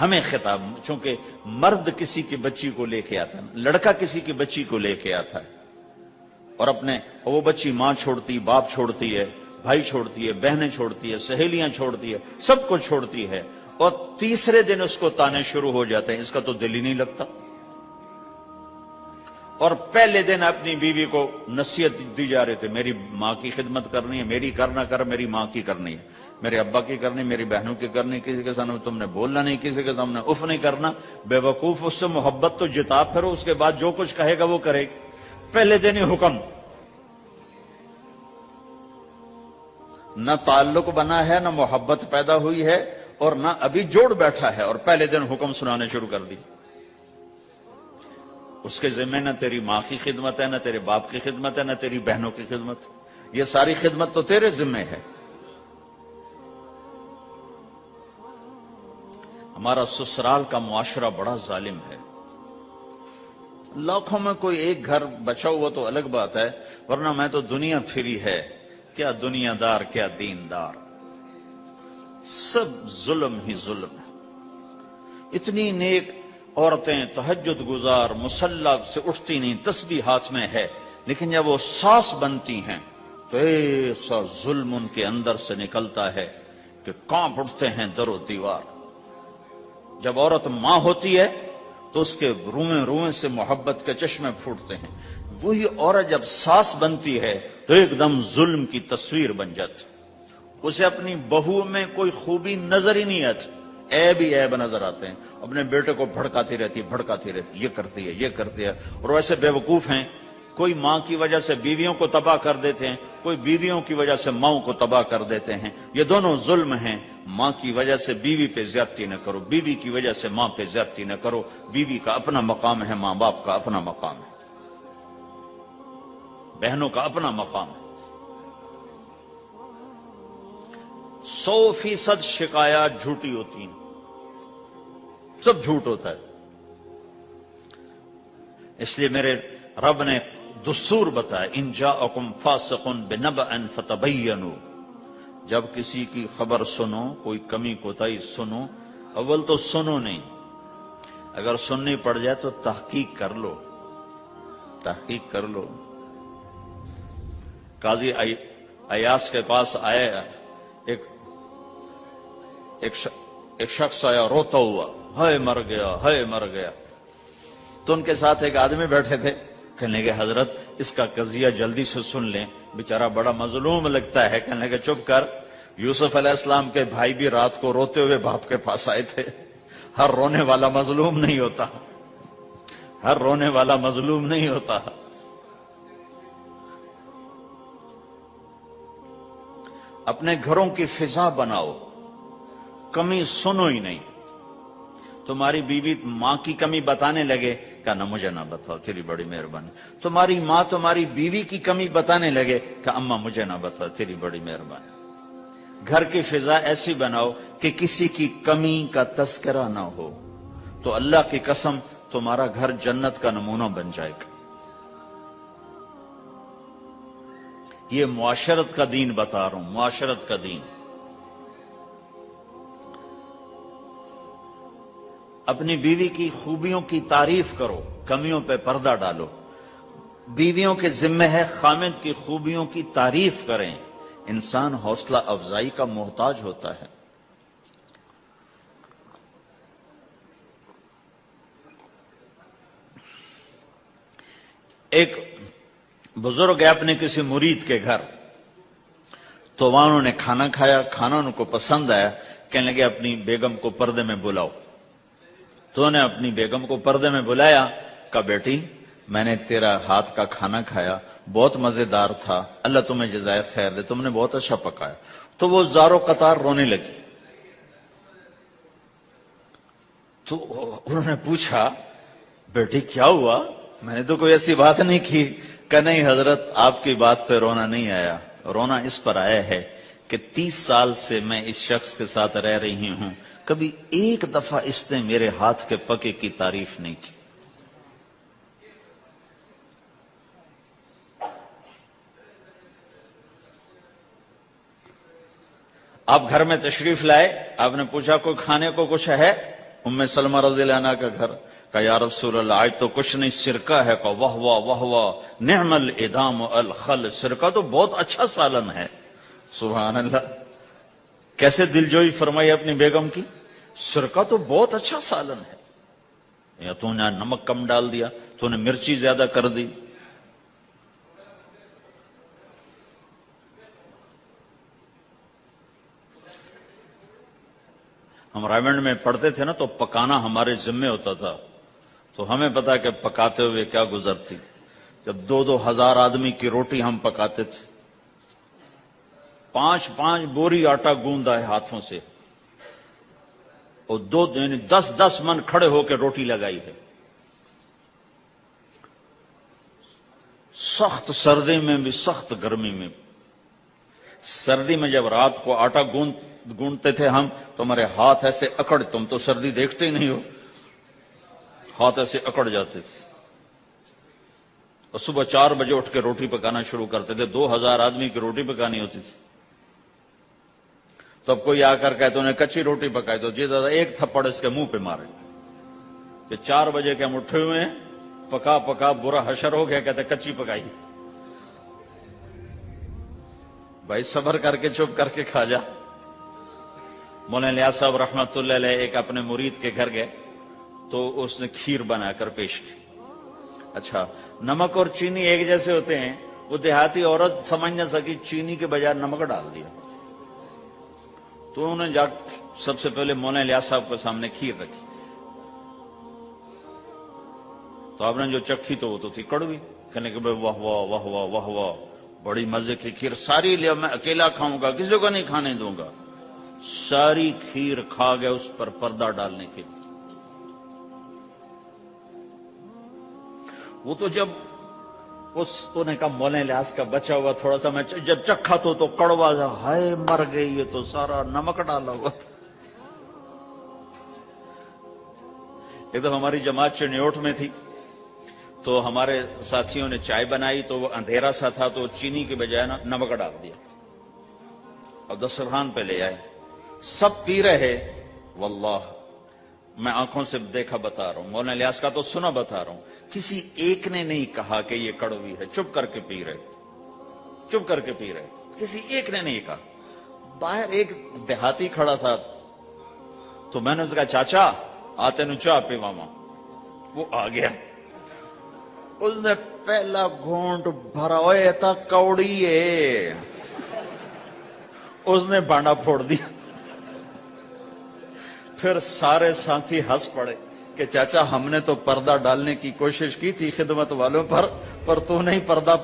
ہمیں خطاب، چونکہ مرد کسی کی بچی کو لے کے آتا ہے، لڑکا کسی کی بچی کو لے کے آتا ہے، اور اپنے وہ بچی ماں چھوڑتی، باپ چھوڑتی ہے، بھائی چھوڑتی ہے، بہنیں چھوڑتی ہے، سہیلیاں چھوڑتی ہے، سب کو چھوڑتی ہے، اور تیسرے دن اس کو تانے شروع ہو جاتے ہیں، اس کا تو دل ہی نہیں لگتا۔ اور پہلے دن اپنی بیوی کو نصیحت دی جا رہے تھے میری ماں کی خدمت کرنی ہے، میری کرنا کر، میری ماں کی کرنی ہے، میرے ابا کی کرنی، میری بہنوں کی کرنی، کسی کے سامنے تم نے بولنا نہیں، کسی کے سامنے اف نہیں کرنا، بے وقوف اس سے محبت تو جتا پھرو، اس کے بعد جو کچھ کہے گا وہ کرے گا پہلے دن ہی حکم۔ نہ تعلق بنا ہے، نہ محبت پیدا ہوئی ہے اور نہ ابھی جوڑ بیٹھا ہے، اور پہلے دن حکم سنانے شروع کر دی۔ اس کے ذمہ نہ تیری ماں کی خدمت ہے، نہ تیرے باپ کی خدمت ہے، نہ تیری بہنوں کی خدمت۔ یہ ساری خدمت تو تیرے ذمہ ہے۔ ہمارا سسرال کا معاشرہ بڑا ظالم ہے۔ لاکھوں میں کوئی ایک گھر بچا ہوا تو الگ بات ہے، ورنہ میں تو دنیا پھری ہے۔ کیا دنیا دار، کیا دین دار۔ سب ظلم ہی ظلم ہے۔ اتنی نیک عورتیں تہجد گزار مسلح سے اٹھتی نہیں، تسبیح ہاتھ میں ہے، لیکن جب وہ ساس بنتی ہیں، تو ایسا ظلم ان کے اندر سے نکلتا ہے کہ کانپ اٹھتے ہیں در و دیوار۔ جب عورت ماں ہوتی ہے، تو اس کے روئیں روئیں سے محبت کے چشمے پھوٹتے ہیں۔ وہی عورت جب ساس بنتی ہے، تو ایک دم ظلم کی تصویر بن جاتی۔ اسے اپنی بہو میں کوئی خوبی نظر ہی نہیں آتی۔ ایب ہی ایب نظر آتے ہیں، اپنے بیٹے کو بھڑکاتی رہتی بھڑکاتی رہتی یہ کرتی ہے، یہ کرتی ہے، اور ویسے بے وقوف ہیں۔ کوئی ماں کی وجہ سے بیویوں کو تباہ کر دیتے ہیں، کوئی بیویوں کی وجہ سے ماؤں کو تباہ کر دیتے ہیں۔ یہ دونوں ظلم ہیں۔ ماں کی وجہ سے بیوی پہ زیادتی نہ کرو، بیوی کی وجہ سے ماں پہ زیادتی نہ کرو۔ بیوی کا اپنا مقام ہے، ماں باپ کا اپنا مقام ہے۔ بہنوں کا اپنا مقام ہے۔ سو فیصد شکایات جھوٹی ہوتی ہیں۔ سب جھوٹ ہوتا ہے۔ اس لیے میرے رب نے دستور بتایا، ان جا اکم فاسقن بنب ان فتبینو جب کسی کی خبر سنو، کوئی کمی کوتاہی سنو، اول تو سنو نہیں۔ اگر سننی پڑ جائے تو تحقیق کر لو۔ تحقیق کر لو۔ قاضی ایاس کے پاس آیا ایک ایک شخص آیا، روتا ہوا۔ ہے مر گیا ہے مر گیا۔ تو ان کے ساتھ ایک آدمی بیٹھے تھے۔ کہنے کے حضرت، اس کا قضیہ جلدی سے سن لیں۔ بیچارہ بڑا مظلوم لگتا ہے۔ کہنے کے، چپ کر۔ یوسف علیہ السلام کے بھائی بھی رات کو روتے ہوئے باپ کے پاس آئے تھے۔ ہر رونے والا مظلوم نہیں ہوتا۔ ہر رونے والا مظلوم نہیں ہوتا۔ اپنے گھروں کی فضا بناؤ۔ کمی سنو ہی نہیں۔ تمہاری بیوی ماں کی کمی بتانے لگے۔ کہ نہ، مجھے نہ بتاؤ، تیری بڑی مہربانی۔ تمہاری ماں تمہاری بیوی کی کمی بتانے لگے۔ کہ اما مجھے نہ بتاؤ، تیری بڑی مہربانی۔ گھر کی فضا ایسی بناؤ کہ کسی کی کمی کا تذکرہ نہ ہو۔ تو اللہ کی قسم، تمہارا گھر جنت کا نمونہ بن جائے گا۔ یہ معاشرت کا دین بتا رہا ہوں، معاشرت کا دین۔ اپنی بیوی کی خوبیوں کی تعریف کرو، کمیوں پہ پردہ ڈالو۔ بیویوں کے ذمہ ہے خامد کی خوبیوں کی تعریف کریں۔ انسان حوصلہ افزائی کا محتاج ہوتا ہے۔ ایک بزرگ ہے اپنے کسی مرید کے گھر۔ تو وہاں انہوں نے کھانا کھایا، کھانا ان کو پسند آیا، کہنے لگے اپنی بیگم کو پردے میں بلاؤ۔ تو نے اپنی بیگم کو پردے میں بلایا، کہا، بیٹی، میں نے تیرا ہاتھ کا کھانا کھایا، بہت مزیدار تھا، اللہ تمہیں جزائے خیر دے، تم نے بہت اچھا پکایا۔ تو وہ زارو قطار رونے لگی۔ تو انہوں نے پوچھا، بیٹی، کیا ہوا؟ میں نے تو کوئی ایسی بات نہیں کی۔ کہ نہیں حضرت، آپ کی بات پہ رونا نہیں آیا۔ رونا اس پر آیا ہے کہ تیس سال سے میں اس شخص کے ساتھ رہ رہی ہوں۔ کبھی ایک دفعہ اس نے میرے ہاتھ کے پکے کی تعریف نہیں کی۔ آپ گھر میں تشریف لائے، آپ نے پوچھا کوئی کھانے کو کچھ ہے؟ ام سلمہ رضی اللہ عنہ کا گھر۔ کہ یا رسول اللہ، آج تو کچھ نہیں سرکہ ہے۔ کہ واہ واہ واہ واہ، نعم الادام الخل سرکہ تو بہت اچھا سالن ہے۔ سبحان اللہ۔ کیسے دل جوئی فرمائی اپنی بیگم کی؟ سرکہ تو بہت اچھا سالن ہے۔ یا تو نے نمک کم ڈال دیا، تو نے مرچی زیادہ کر دی۔ ہم رائمنڈ میں پڑھتے تھے نا تو پکانا ہمارے ذمے ہوتا تھا۔ تو ہمیں پتا کہ پکاتے ہوئے کیا گزرتی جب دو دو ہزار آدمی کی روٹی ہم پکاتے تھے۔ پانچ پانچ بوری آٹا گوندا ہے ہاتھوں سے۔ اور دو یعنی دس دس من کھڑے ہو کے روٹی لگائی ہے۔ سخت سردی میں بھی سخت گرمی میں۔ بھی سردی میں جب رات کو آٹا گوند، گونڈتے تھے ہم، تو ہمارے ہاتھ ایسے اکڑ، تم تو سردی دیکھتے ہی نہیں ہو۔ ہاتھ ایسے اکڑ جاتے تھے۔ اور صبح چار بجے اٹھ کے روٹی پکانا شروع کرتے تھے۔ دو ہزار آدمی کی روٹی پکانی ہوتی تھی۔ تو اب کوئی آ کر کہ تو نے کچی روٹی پکائی تو جی دادا ایک تھپڑ اس کے منہ پہ مارے۔ کہ چار بجے کے ہم اٹھے ہوئے ہیں، پکا پکا برا حشر ہو گیا، کہتے کچی پکائی۔ بھائی صبر کر کے چپ کر کے کھا جا۔ مولانا لیا صاحب رحمت اللہ علیہ ایک اپنے مرید کے گھر گئے، تو اس نے کھیر بنا کر پیش کی۔ اچھا نمک اور چینی ایک جیسے ہوتے ہیں، وہ دیہاتی عورت سمجھ نہ سکی، چینی کے بجائے نمک ڈال دیا۔ تو انہوں نے جا سب سے پہلے مولانا لیا صاحب کے سامنے کھیر رکھی۔ تو آپ نے جو چکھی تو وہ تو تھی کڑوی۔ کہنے کہ واہ واہ واہ واہ واہ واہ، بڑی مزے کی کھیر۔ ساری لیا میں اکیلا کھاؤں گا، کسی کو نہیں کھانے دوں گا۔ ساری کھیر کھا گیا اس پر پردہ ڈالنے کے لیے۔ وہ تو جب اس تو نے کہا مولانا لیاس کا بچا ہوا تھوڑا سا میں جب چکھا تو تو کڑوا جا ہائے، مر گئی یہ تو سارا نمک ڈالا ہوا تھا۔ ایک دم ہماری جماعت چنیوٹ میں تھی۔ تو ہمارے ساتھیوں نے چائے بنائی تو وہ اندھیرا سا تھا تو چینی کے بجائے نا نمک ڈال دیا۔ اور دسترخوان پہ لے آئے۔ سب پی رہے۔ واللہ۔ میں آنکھوں سے دیکھا بتا رہا ہوں، مولانا لیاس کا تو سنا بتا رہا ہوں۔ کسی ایک نے نہیں کہا کہ یہ کڑوی ہے، چپ کر کے پی رہے۔ چپ کر کے پی رہے۔ کسی ایک نے نہیں کہا۔ باہر ایک دیہاتی کھڑا تھا۔ تو میں نے اس کا چاچا، آتے نو چاہ پی ماما وہ آ گیا۔ اس نے پہلا گھونٹ بھرا ہوئے تھا کوڑی ہے۔ اس نے بانڈا پھوڑ دیا۔ پھر سارے ساتھی ہنس پڑے کہ چاچا، ہم نے تو پردہ ڈالنے کی کوشش کی تھی خدمت والوں پر پر تو نہیں پردہ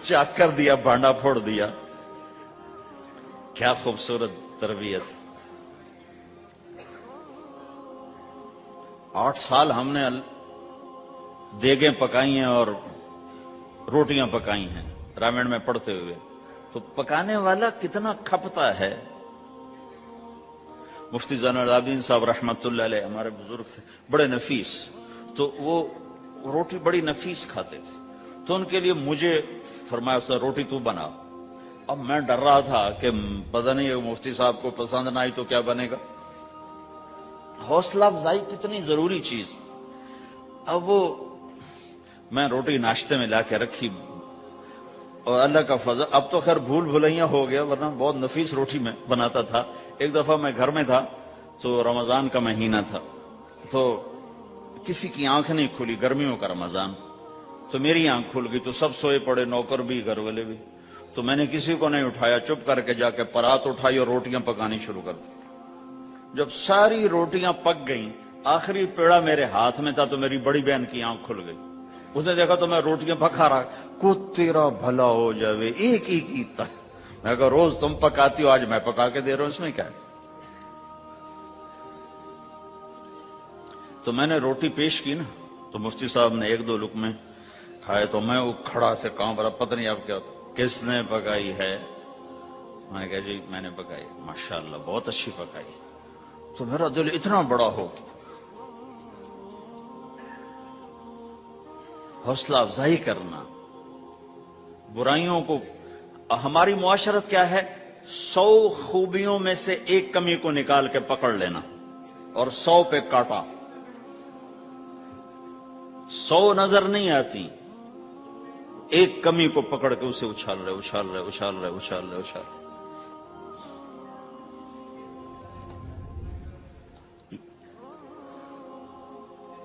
چاک کر دیا بانڈا پھوڑ دیا۔ کیا خوبصورت تربیت۔ آٹھ سال ہم نے دیگیں پکائی ہیں اور روٹیاں پکائی ہیں، رامین میں پڑھتے ہوئے۔ تو پکانے والا کتنا کھپتا ہے۔ مفتی زین العابدین صاحب رحمت اللہ علیہ ہمارے بزرگ تھے، بڑے نفیس۔ تو وہ روٹی بڑی نفیس کھاتے تھے۔ تو ان کے لیے مجھے فرمایا اس نے روٹی تو بنا اب میں ڈر رہا تھا کہ پتہ نہیں مفتی صاحب کو پسند نہ آئی تو کیا بنے گا۔ حوصلہ افزائی کتنی ضروری چیز۔ اب وہ میں روٹی ناشتے میں لا کے رکھی۔ اور اللہ کا فضل، اب تو خیر بھول بھلائیاں ہو گیا، ورنہ بہت نفیس روٹی میں بناتا تھا۔ ایک دفعہ میں گھر میں تھا تو رمضان کا مہینہ تھا تو کسی کی آنکھ نہیں کھلی، گرمیوں کا رمضان۔ تو میری آنکھ کھل گئی، تو سب سوئے پڑے، نوکر بھی، گھر والے بھی۔ تو میں نے کسی کو نہیں اٹھایا، چپ کر کے جا کے پرات اٹھائی اور روٹیاں پکانی شروع کر دی۔ جب ساری روٹیاں پک گئیں، آخری پیڑا میرے ہاتھ میں تھا تو میری بڑی بہن کی آنکھ کھل گئی۔ اس نے دیکھا تو میں روٹیاں پکا رہا، کو تیرا بھلا ہو جاوے، ایک ہی کیتا میں کہا، روز تم پکاتی ہو، آج میں پکا کے دے رہا ہوں، اس میں کیا ہے؟ تو میں نے روٹی پیش کی نا، تو مفتی صاحب نے ایک دو لک میں کھائے، تو میں وہ کھڑا سے کہاں بڑا پتہ نہیں اب کیا کس نے پکائی ہے؟ میں نے کہا جی میں نے پکائی ماشاءاللہ، بہت اچھی پکائی تو میرا دل اتنا بڑا ہو گیا۔ حوصلہ افزائی کرنا، برائیوں کو ہماری معاشرت کیا ہے؟ سو خوبیوں میں سے ایک کمی کو نکال کے پکڑ لینا اور سو پہ کاٹا۔ سو نظر نہیں آتی۔ ایک کمی کو پکڑ کے اسے اچھال رہے اچھال رہے اچھال رہے اچھال رہے اچھال رہے۔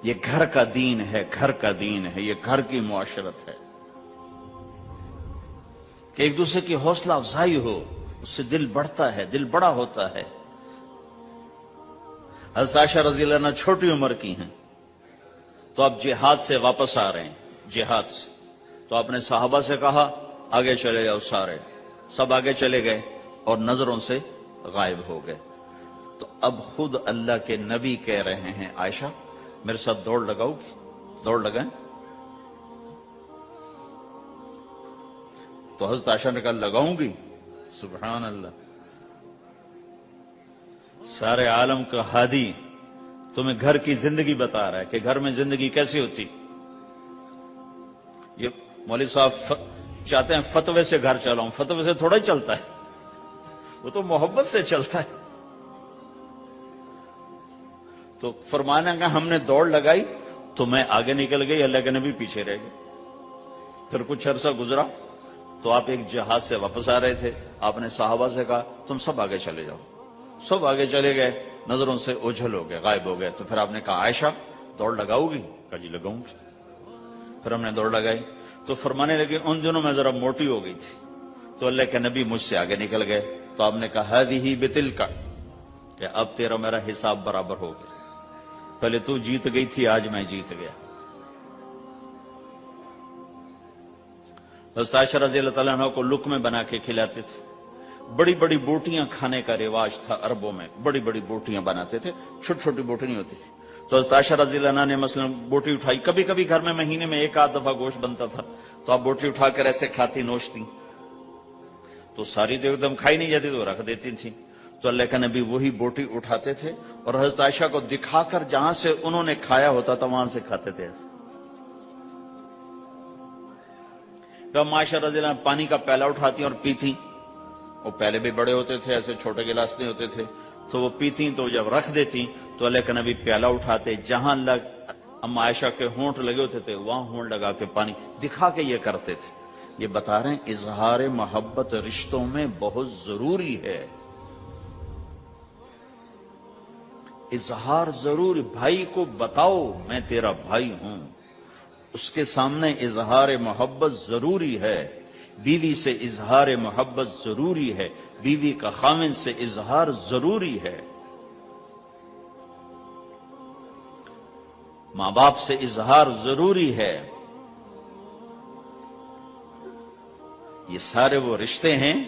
یہ گھر کا دین ہے، گھر کا دین ہے، یہ گھر کی معاشرت ہے۔ کہ ایک دوسرے کی حوصلہ افزائی ہو، اس سے دل بڑھتا ہے، دل بڑا ہوتا ہے۔ عائشہ رضی اللہ عنہ چھوٹی عمر کی ہیں۔ تو آپ جہاد سے واپس آ رہے ہیں، جہاد سے۔ تو آپ نے صحابہ سے کہا، آگے چلے جاؤ سارے۔ سب آگے چلے گئے اور نظروں سے غائب ہو گئے۔ تو اب خود اللہ کے نبی کہہ رہے ہیں، عائشہ، میرے ساتھ دوڑ لگاؤ گی؟ دوڑ لگائیں؟ تو حضرت عائشہ نے کہا، لگاؤں گی؟ سبحان اللہ۔ سارے عالم کا ہادی تمہیں گھر کی زندگی بتا رہا ہے کہ گھر میں زندگی کیسی ہوتی۔ یہ مولوی صاحب چاہتے ہیں فتوے سے گھر چلاؤں، فتوے سے تھوڑا ہی چلتا ہے۔ وہ تو محبت سے چلتا ہے۔ تو فرمانا کا ہم نے دوڑ لگائی، تو میں آگے نکل گئی، اللہ کے نبی پیچھے رہ گئے۔ پھر کچھ عرصہ گزرا۔ تو آپ ایک جہاز سے واپس آ رہے تھے۔ آپ نے صحابہ سے کہا، تم سب آگے چلے جاؤ۔ سب آگے چلے گئے، نظروں سے اوجھل ہو گئے، غائب ہو گئے۔ تو پھر آپ نے کہا، عائشہ، دوڑ لگاؤ گی؟ کہا جی لگاؤں گی۔ پھر ہم نے دوڑ لگائی۔ تو فرمانے لگے، ان دنوں میں ذرا موٹی ہو گئی تھی۔ تو اللہ کے نبی مجھ سے آگے نکل گئے۔ تو آپ نے کہا ہی بتل کا کہ اب تیرا میرا حساب برابر ہو گیا۔ پہلے تو جیت گئی تھی، آج میں جیت گیا۔ عائشہ رضی اللہ تعالیٰ عنہ کو لک میں بنا کے کھلاتے تھے۔ بڑی بڑی بوٹیاں کھانے کا رواج تھا عربوں میں۔ بڑی بڑی بوٹیاں بناتے تھے۔ چھوٹی چھوٹی بوٹی نہیں ہوتی۔ تھی تو عائشہ رضی اللہ عنہ نے مثلا بوٹی اٹھائی۔ کبھی کبھی گھر میں مہینے میں ایک آدھ دفعہ گوشت بنتا تھا۔ تو آپ بوٹی اٹھا کر ایسے کھاتی نوچتی تو ساری تو ایک دم کھائی نہیں جاتی تو رکھ دیتی تھی تو اللہ کا نبی وہی بوٹی اٹھاتے تھے اور حضرت عائشہ کو دکھا کر جہاں سے انہوں نے کھایا ہوتا تھا، وہاں سے کھاتے تھے۔ ایسے معاشر رضی اللہ پانی کا پیلا اٹھاتی اور پیتی وہ پہلے بھی بڑے ہوتے تھے، ایسے چھوٹے گلاس نہیں ہوتے تھے۔ تو وہ پیتی تو جب رکھ دیتی تو اللہ کا نبی پیالہ اٹھاتے جہاں لگ اما عائشہ کے ہونٹ لگے ہوتے تھے، وہاں ہونٹ لگا کے پانی دکھا کے یہ کرتے تھے۔ یہ بتا رہے ہیں، اظہار محبت رشتوں میں بہت ضروری ہے۔ اظہار ضرور بھائی کو بتاؤ، میں تیرا بھائی ہوں۔ اس کے سامنے اظہار محبت ضروری ہے۔ بیوی سے اظہار محبت ضروری ہے۔ بیوی کا خامن سے اظہار ضروری ہے۔ ماں باپ سے اظہار ضروری ہے۔ یہ سارے وہ رشتے ہیں